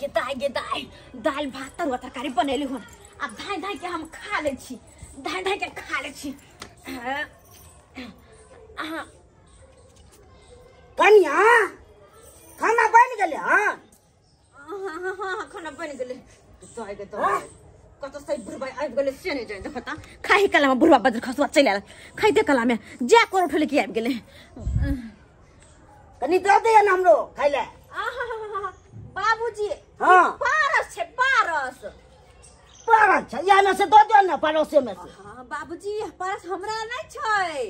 गेदाय गेदाय दाल भात तरुआ तरकारी बनेली हन। आ धाइ धाइ के हम खा ले छी धाइ धाइ के खा ले छी। कनिया खाना बन गेले हाँ? हाँ हाँ हाँ खाना बन गेलै। दाइ गे दाइ कत सही आबि गेलै से कला में बज्र खसुआ चलि आयल। खाइते कला में जा कर उठले की आबि गेलै। कनी दे दे ना हमरो खाइ ले आहा बाबूजी हाँ। पारस छै पारस। पारस छै या में से दो दे ना पड़ोसे में से। हाँ, बाबूजी पारस हमरा नहीं छै।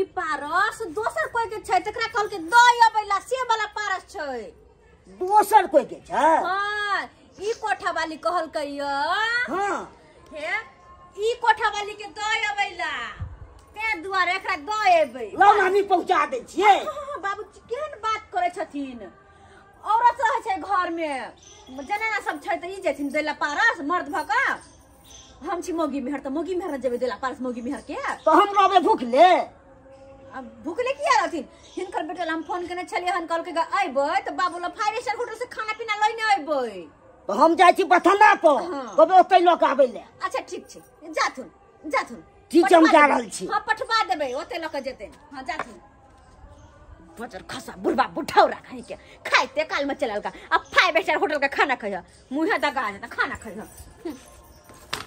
ई पारस दोसर कोई के छै तकरा कहल के दय अबैला से वाला पारस छै। दोसर कोई के छै? हाँ ई कोठा वाली कहल के य। हाँ। हे ई कोठा वाली के दय अबैला। ते दुआरे एकरा दय अबै लो ना हमी पहुँचा दे छियै। हाँ, बाबूजी केहन बात करे छथिन? औरत रहे छै घर में जनाना सब छै त ई जेथिन दैला पारस मर्द भ क हम छी मोगी मेहर त मोगी मेहर जेबै दैला पारस मोगी मेहर के तो हम रहबे भूखले। अब भूखले किया रहथिन? हिनकर बेटा हम फ़ोन केने छलियै हन कहलकै ग अइबै त बाबू ला फाइव स्टार होटल से खाना पीना लइने अइबै तो हम जाइ छी बथना पर। कहबे ओतै लऽ के आबै ले अच्छा ठीक छै। जाथुन जाथुन। ठीक हम जा। रहल छी। हाँ पठवा देबै ओते लऽ के जेतै। हाँ जाथुन। बजर खसा, बुढ़बा बुढ़ौरा खाई के। खाइते काल में चलल का। अब फाइव स्टार होटल का खाना खइह। मुँहे दगा जाता खाना खइह।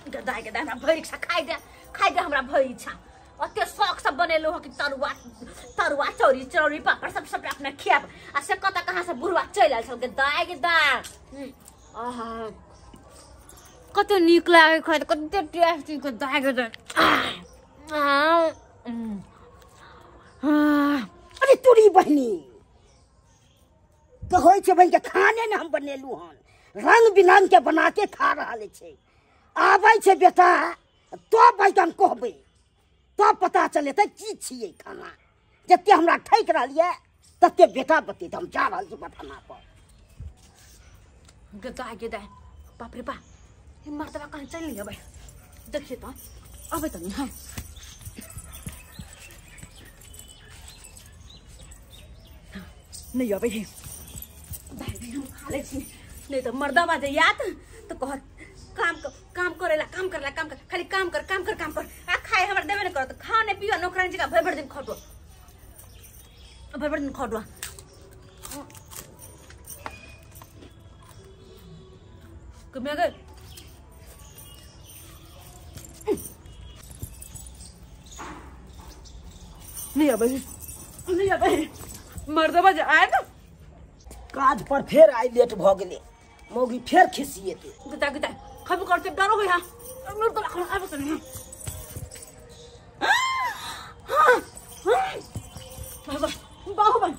गदाय गदाय हमरा भरि इच्छा खाइ दे। खाइ दे हमरा भरि इच्छा अते शौक सब बनेलो हो कि तरुआ तरुआ चौरी चौरी पापड़ सब सब अपना खियाब। आ से कता कहाँ से बुढ़वा चलि आयल छल गदाय गदाय आहा। कते नीक लागे खाइ कते टेस्टी उम्। आह। अरे तोरी बहनी होइ छै बहन के खाने ने हम बनेलू हन। रंग बिरंग के बना के खा रहल छै। आबै छै बेटा तो बैठन कहबै। तो पता चलेतै की छियै खाना। जते हमरा ठैक रहलियै तते बेटा बतेत हम जा रहल छी बथाना पर। गदाय गदाय बाप रे बा ये मर्दबा कहाँ चल नहीं अबे देखिए तो अबे तो नहीं नहीं अबे है नहीं तो मर्दबा जे याद। तो कह, काम कर काम करेला काम करेला काम कर। खाली काम कर काम कर काम कर। आ खाए हमरा देबे नहीं करत। खाने पियो, नौकरानी जगह भर भर दिन खटो भर भर दिन खटो कमी अगर नहीं अबे नहीं अबे मर्दबा जे आए ना काज पर फेर आइ लेट भऽ गेलै। मौगी फेर खिसिएतै गता गता खब करते डरो हो। यहाँ मेरे को लगा अब तो नहीं बाहुबल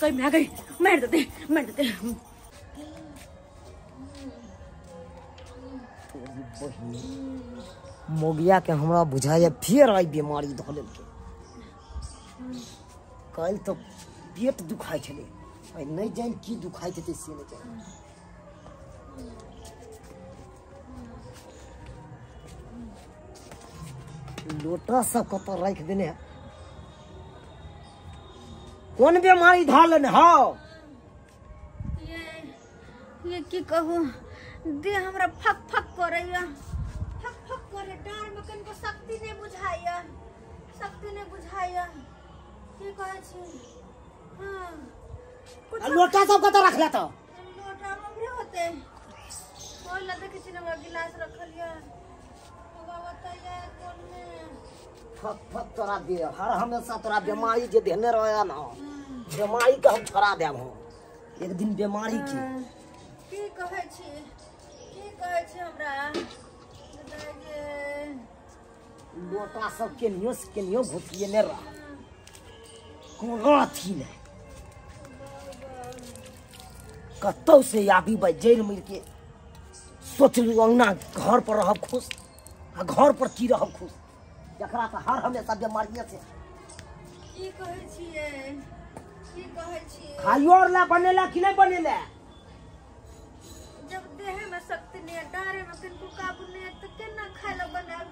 कहीं मैं गई? मार देते मार देते मोगिया के हमरा बुझाइए, फेर आई बीमारी धऽ लेलकै। काल्हि तऽ पेट दुखाइ छलै। आइ नहि जानि की दुखाइत हेतै से नहि जानि। लोटा सब कतऽ राखि देने? है कोन बीमारी धऽ लेने? हौ। ये ये की कहूँ? देह हमरा फक फक करैया फक फक करे डाँर में कनिको शक्ति नहीं बुझाइया शक्ति नहीं बुझाइया की कहै छी हाँ। कुछ लोटा सब कतऽ रखले तऽ लोटा मम्मी होते ओइ ला देखै छी ना हमरा गिलास रखल या होगा बताइए कौन में फक फक तोरा दे हर हमेशा तोरा बीमारी जे देने रहे ना बीमारी के हम छोड़ा देब हम। एक दिन बीमारी की। की कहै छी की कहै छी हमरा? लोटा सब केनियो से केनियो घुसिएने रह। कोनो अथी नहीं कतौ से आबी बा जैर मिल के सोचलू अंगना घर पर रहब खुश आ घर पर की रहब खुश। जकरा से हर हमेशा बीमारिये से। की कहै छियै? की कहै छियै? खाइयो और ला बनेला कि नहीं बनेला? जब देह में शक्ति नहीं डारे में किनको काबू नहीं तो केना खाए ला बनाब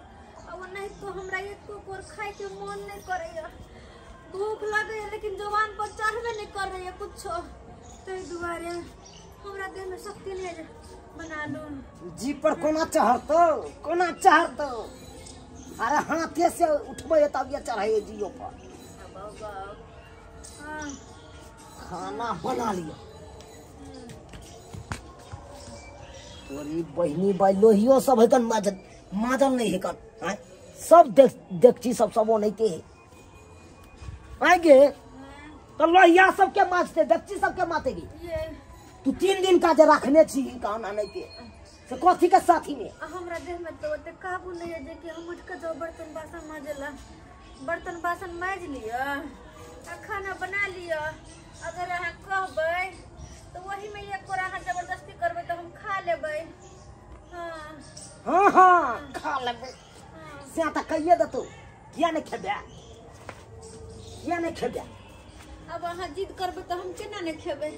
अब नहीं तो हमरा एको कोर खाए के मन नहीं करैया। भूख लगे है लेकिन जवान पर चढ़बे नहीं कर रही है कुछ। तो दुआरे हमरा देह में शक्ति नहीं बना लूँ। जी पर कोना चढ़तो? कोना चढ़तो? अरे हाथे से उठबे तब ये जियो पर। हाँ। खाना बना लिया। तोरी बहनी बाई लोहियो सब है कन माजन माजन नहीं है कन। आय? सब देख देखची सब सब नहीं है आएँगे? तो लोहिया सबके माजते देखची सबके मातेगी तू तीन दिन का जे रखने छी नहीं के। से कथी के साथी में? हमरा देह में तो ओते काबू नहीं है जे कि हम उठ के जो बर्तन बासन माजला। बर्तन बासन माज लिया आ खाना बना लिया अगर अहाँ कहबै तो वही में एक कोरा अहाँ ज़बरदस्ती करबै तो हम खा लेबै। हाँ। हाँ हाँ खा लेबे। से तो कहिए देतो किया नहीं खेबे किया नहीं खेबे अब अहाँ जिद करबै तो हम केना नहीं खेबै?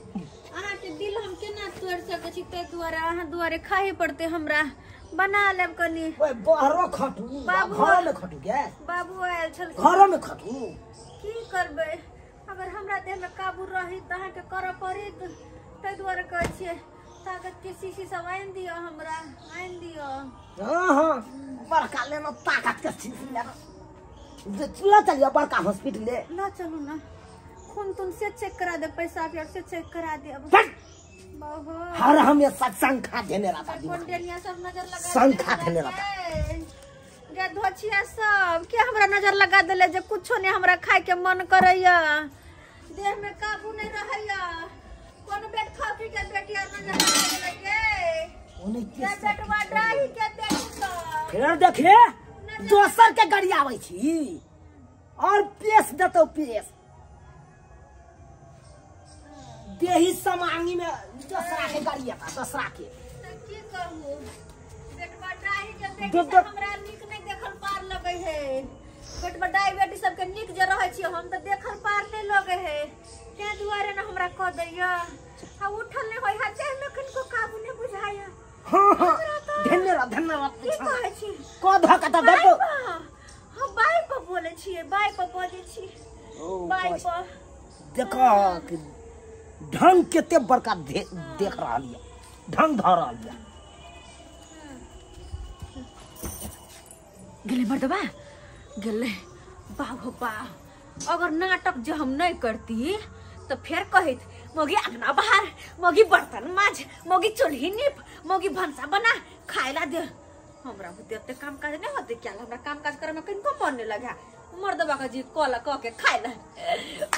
अहाँके दिल हम केना तोड़ सकै छी ताहि दुआरे अहाँ दुआरे खाहे पड़तै हमरा। बना लेब कनी। ओए बाहरो खटू। बाबू। घरों में खटू के बाबू आयल छलखिन। घरों में खटू? की करबै? अगर हमरा देह में काबू रही त तऽ अहाँके करऽ पड़त। ताहि दुआरे कहै छियै ताकत के शीशी सब आनि दिअ हमरा आनि दिअ हाँ हाँ बड़का लेना ताकत के लेना जे चला चलिए बड़का हॉस्पिटल। ले ल चलू न। खून तून से चेक करा दे पैसा से चेक करा दे। अब हर हमें सत्संग देने रहता दिमाग में। कोंडेलिया सब नज़र लगा शंखा देले देने। गे धोछिया सब के हमरा नज़र लगा देले जे कुछो नहीं हमरा खाए के मन करैया। देह में काबू नहीं रहैया। कोन बेट खाफी के बेटिया नज़र लगा देले गे ओने के के बेटवा डाही के बेटी सब फिर देखिए दोसर के गाड़ी आवे छी। और पेश देतो पेश देही समांगी में दसरा के गाड़ी आता दसरा के। की कहू? बेटवा डाही के बेटी सब हमरा नीक नहीं देखल पार लगे है। बेटवा डायबिटीज़ सबके नीक जे रहै छी हम तऽ देखल पार नहीं लगे है। तै दुआरे न हमरा कह दैया? आ उठल नहीं होय है देह में कनिको काबू नहीं बुझाया। हाँ हाँ। धन्यवाद धन्यवाद की कहै छी? को धोका तो देखो। हम बाई पर बोले छियै बाई पर बजै छी। बाई पर देखो कि ढंग केते बड़का दे, देख रहा लिया ढंग धर रहा लिया गेले मर्दबा गेले। बाबू बा अगर नाटक जो हम नहीं करती तो फिर कहित, मोगी अंगना बाहर, मोगी बर्तन माज मोगी चूल्ही निप, मोगी भंसा बना खाएला दे। हमरा बुते ओते काम काज नहीं होते, क्या हमरा काम काज करे में किनको मन नहीं लगा? मर्दबा का जी कॉल क के खाएला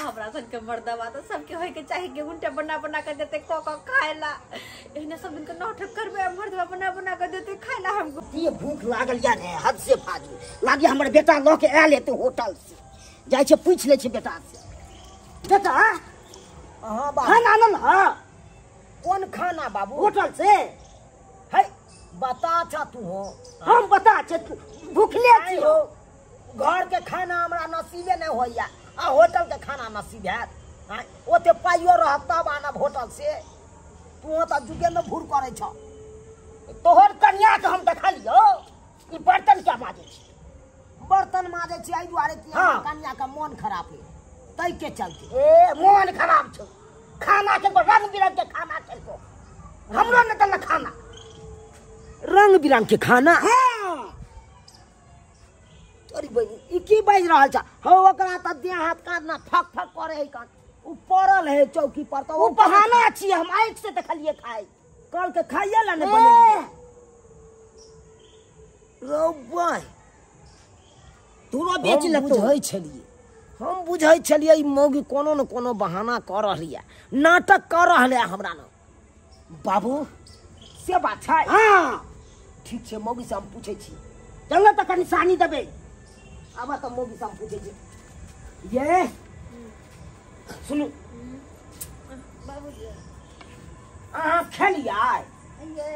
हमरा सन के मर्दबा तो सबके होय के चाहे के उल्टा बना बना के देते क क खाएला एहने सब दिन के नाटक करबे मर्दबा बना बना के देते खाएला हमको। ये भूख लागल या रे, हद से फाजू लागे हमर बेटा ल के आयल हेतै होटल से। जाय छै, पूछ ले छै बेटा से। बेटा हाँ खाना आनल ह खाना बाबू? होटल से? है बता छ तू हो। हम बता छ तू भूखले छी हो। घर के खाना हमरा नसीबे नहीं होइया आ होटल के खाना नसीब हैत। ओते पाइयो रहत तब आनब होटल से। तू तऽ जुगे में भूर करे छ। तोहर कन्या के हम देखा लियो ई बर्तन क्या माजे छी? बर्तन माजे छी एहि दुआरे कि हमर कन्या का मन खराब है तै के चलते। ए मन खराब छौ। खाना के रंग बिरंग के खाना खेलको हमरो ने दल खाना। रंग बिरंग के खाना। हाँ। अरे बहिनी ई की बाजि रहल छ हो ओकरा त देह हाथ काटना फक फक करे है उ पड़ल है चौकी पर त उ बहाना छी हम आँख से देखलिए खाई कल के खाइए ला ने रो तोरो बेच ले बुझै छलिए हम बुझै छलिए ई मौगी कोनो न कोनो बहाना कर रहलिए नाटक कर रहले हमरा न बाबू से बात छै हाँ ठीक छै मौगी से हम पूछै छी चल त कनि सानी देबै आब त मौगी से हम पूछै छी ये सुनू अहाँ खेलियै ये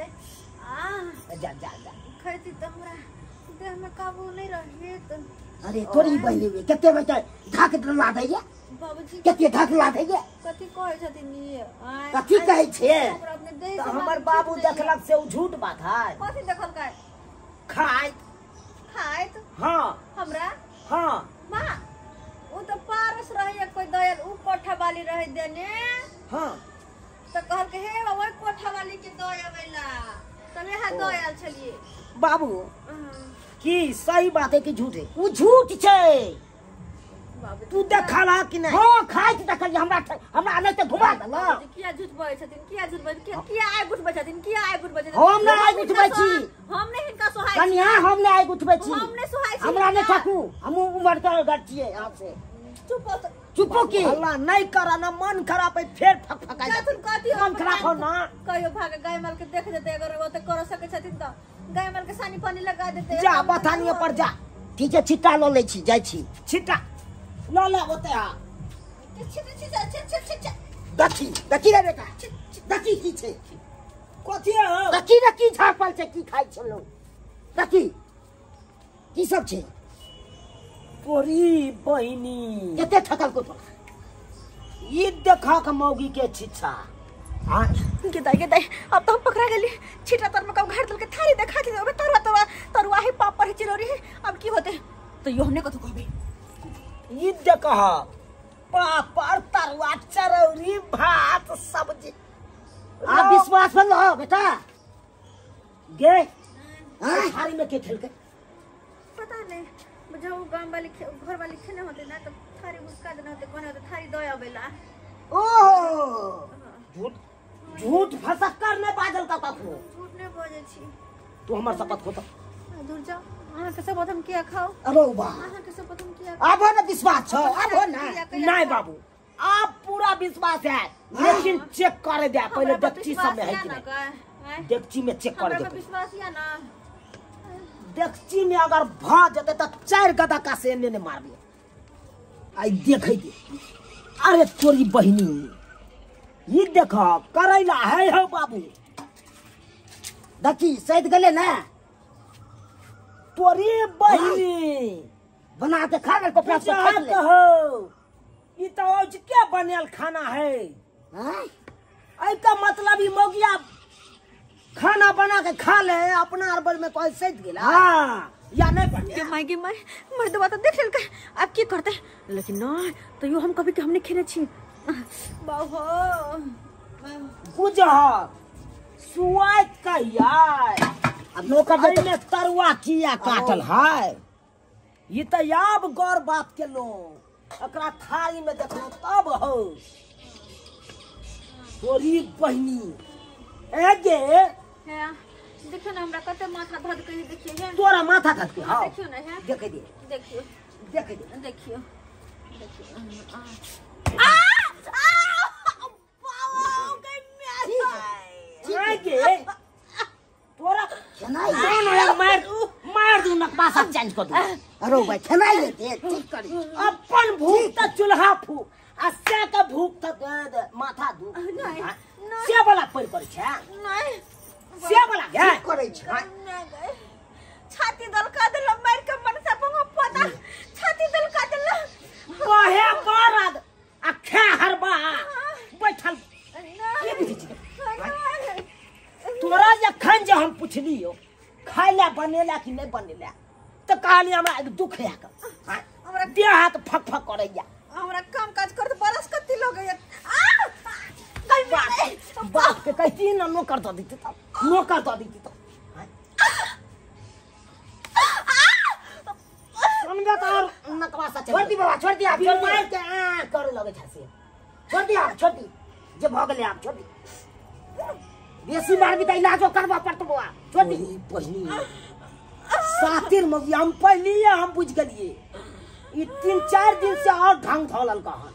आ जा जा जा खैती तो हमरा देह में काबू नहीं रही तो अरे तोरी बहनी में कते बेटा धक ला दैये कते धक ला दैये कथी कहै छथिन आय- कथी कहै छै? हमरा अपने देह तो हमर बाबू देखलक से उ झूठ बात है कथी देखल काय खाय खाइत? हाँ। हमरा? हाँ। माँ वो तो पारस रही कोई दयाल ऊ कोठा वाली रही देने। हाँ। तो कहल के हे वही कोठा वाली के दया वेला तब यहाँ दयाल छलिए बाबू की सही बात है कि झूठ है? उ झूठ छै। बाबू तू देखला कि नहीं? हाँ खाइत देखल हमरा हमरा नहीं तो घुमा देला किया झूठ बोले छथिन किया झूठ बोले किया किया आइ उठबै छथिन किया आइ उठबै छथिन? हम नहि आगि उठबै छी। हम नहीं हिनका सोहाय कनिया हम नहीं आगि उठबै छी। हम नहीं सोहाय छी हमरा नहीं ठकू हम उमर के घर छियै यहाँ से। चुप हो तो- की? अल्लाह नहीं करा ना मन खराब है फिर फक फका क्या तुम कहती मन खराब हो ना? कहियो भाग गाय माल के देख देते अगर वो तो कर सके छथिन तो गाय माल के सानी पानी लगा देते जा बथानिए पर जा। ठीक है छिट्टा लऽ लै छी जाइ छी। छिटा लो ले होते हा देखी देखी रे बेटा देखी की छै कथी है देखी की झापल छै की खाइ छलो देखी की सब छै तोरी बहिनी कते थकल को ये देखा के मौगी के छिछा हाँ गिदाई गिदाई अब तो हम पकड़ा गेली छिटा तर में कब घर दल के थारी देखा दी अबे तरुआ तरुआ तरुआ ही पापड़ ही चिरौरी है अब की होते तो यो हमने कथु कहबे ये देखा पापड़ तरुआ चरौरी भात सब्ज़ी। आ विश्वास बन रहो बेटा। गे। हाँ? थारी में के खेलके पता नहीं मुझे वो गाँव वाली घर वाली खेने होते ना तो थारी उसका देना होते कोने होते थारी दया बेला। ओहो! झूठ झूठ फसक्कर नहीं बाजल का कखनो झूठ नहीं बोले छी। तू हमर शपथ खोता दूर जाओ। अहाँ सब हम किया खाओ. अरे बा अहाँ सब हम किया अब ना विश्वास छ अब ना. नहीं बाबू आप पूरा विश्वास है. लेकिन चेक करे दे पहले डेक्ची सब में है कि नहीं? डेक्ची में चेक करे दे विश्वास या ना? डेक्ची में अगर भ जते तो चार गदा का से ने आई देखे दे. अरे तोरी बहिनी ये देखो करैला है हो बाबू. देखी सैद गले ना? तोरी बहिनी। बना के खा गल कपड़ा से खा ले। कहो ये तो आज क्या बनेल खाना है। हाँ? ऐ का मतलब ई मोगिया खाना बना के खा ले अपना अरबल में कोई सैद गेला। हाँ। या नहीं बने के माई के माई मर्दवा तो देख लेलकै अब की करते? लेकिन ना तो यो हम कभी के हमने खेले छी। बाबू बुझह सुआत कहिया अब नौकर दे में तरुआ किया काटल है ये तो याब गौर बात के लो। एकरा थारी में देखलो तब हो। तोरी बहिनी। ए गे। है देखियो ना हमरा कते माथा धद के देखिए तोरा माथा खत के हाँ देखियो ना है। देखे दे देखियो। देखे दे देखियो। देखियो। आ! आ! बाबू के ए गे। दे। दोनों एक मार मार दू नकबा सब चेंज कर दू। अरे भाई खेनाई ले दे ठीक करी। अपन भूख त चूल्हा फू आ से के भूख त दे दे माथा दू। नहीं? से वाला पर पर छै नहीं। से वाला है? ठीक करे छै। छाती दल का दिल मार के मन से पंगा पता छाती दल का दिल कहे करद आ खे हरबा बैठल नहीं बुझै छी? नहीं तोरा जखन हम पुछलियो खाय ले बनेला कि नहीं बनेला तो कहली हमरा एक दुख है का हमरा देह हाथ फक फक करैया हमरा काम काज कर बरस कति लोग है आ गई बाप बाप के कहती ना नौकर दऽ दी तो नौकर दऽ दी तो सुनबे तो और नकवा सा छोड़ दी बाबा छोड़ दी आप छोड़ बीमार दी के आ करे लगे छै से छोड़ दी आप छोड़ दी जे भ गेले आप छोड़ दी बेसी मारबी त इलाजो करबा पड़त बुआ ओही पहिनी सातिर मगी हम पहले हम बुझ गेलिए। ई तीन चार दिन से और ढंग धौलल कहन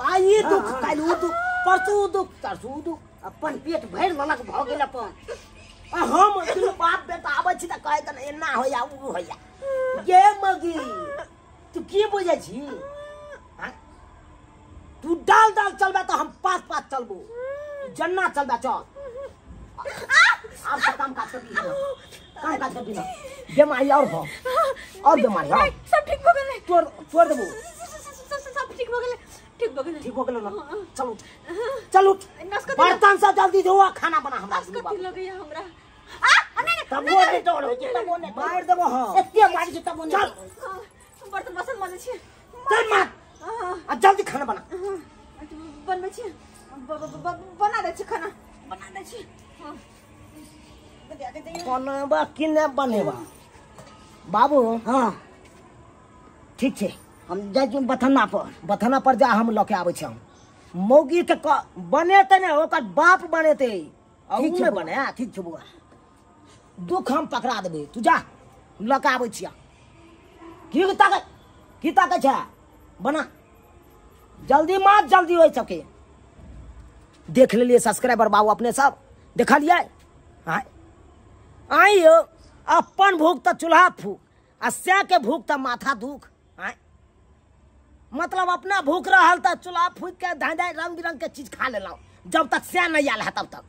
आ ई दुख काल उ दुख परसू दुख तरसू दुख। अपन पेट भर लेलक भ गेल अपन। आ हम दुनू बाप बेटा आबै छी त कहै त एना होया उ होया गे मगी तू की बुझै छी? हाँ? तू डाल डाल चलबे तो हम पास पास चलबो। जन्ना चलबे चल। तो काम काज कर दी काम काज कर दी बीमारी और हो। और बीमारी हो। सब ठीक हो गेले तोड़ तोड़ देबो सब ठीक हो गेले ठीक हो गेले ठीक हो गेलो ना चलो चलो नस्कती बर्तन सब जल्दी धो खाना बना हमरा दुनू लगे हमरा। तब नहीं तोड़ होय छै तब वो मार देबो हाँ। एते मारी छै तब वो चल। बर्तन बासन माने छी चल मार। हाँ, जल्दी खाना बना। बनेबा कि नहीं बनेबा? बाबू हाँ। ठीक छै हम जाइ छी पर। बथाना पर जा हम लऽ के आबै छी हम। मौगी के बनेते ने ओकर बाप बनेते। और ठीक उ छै बने हाँ, ठीक छै बौआ। दुख हम पकड़ा देबै। तू जा लऽ के आबै छिया की ताकै की ताकै छै? बना। जल्दी मात जल्दी हो सके। देख लेलिए सब्सक्राइबर बाबू अपने सब। देखलिए आय। आई अपन भूख तो चूल्हा फूक आ सै के भूख तो माथा दुख। आय मतलब अपना भूख रहा तो चूल्हा फूक के धाय धाय रंग बिरंग के चीज़ खा लेलहुँ जब तक सै नहीं आयल है तब तक।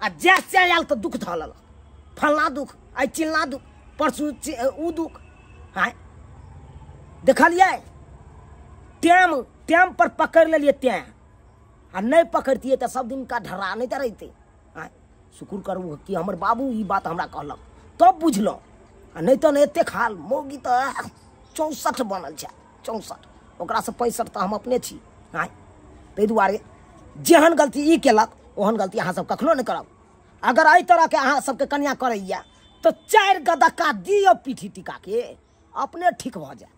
आ जै सै आयल तो दुख लेलक फलना दुख आई चिलना दुख, परसू उ दुख। आय देखलिए टाइम टाइम पर पकड़ लेलिए तैं, आ नहीं पकड़तिए तो सब दिन का ढर्रा नहीं तो रहते आय शुक्र करू कि हमर बाबू ई बात हमरा कहलक। तब बुझलहुँ आ नहीं तो नहीं, एतेक हाल। मौगी तो चौंसठ बनल छै, चौंसठ। ओकरासँ पैंसठ तऽ हम अपने छी। आय ताहि दुआरे जेहन गलती ई केलक, ओहन गलती अहाँ सब कखनो नहीं करब। अगर एहि तरहके अहाँ सबके कन्या करैया, तऽ चारि गदक्का दियौ पीठी टिका के अपने ठीक भऽ जायत।